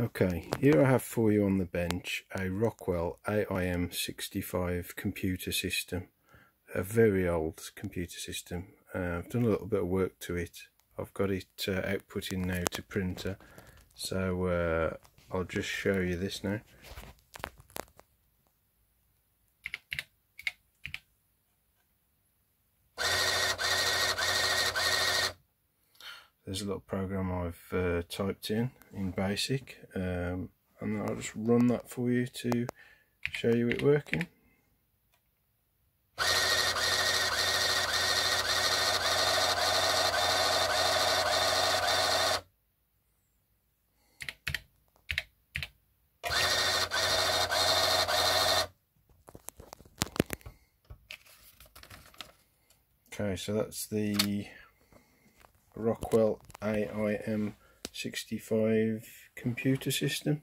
Okay, here I have for you on the bench a Rockwell AIM65 computer system. A very old computer system. Uh, I've done a little bit of work to it. I've got it uh, outputting now to printer. So uh, I'll just show you this now. There's a little program I've uh, typed in in basic um, and I'll just run that for you to show you it working. Okay, so that's the Rockwell AIM65 computer system.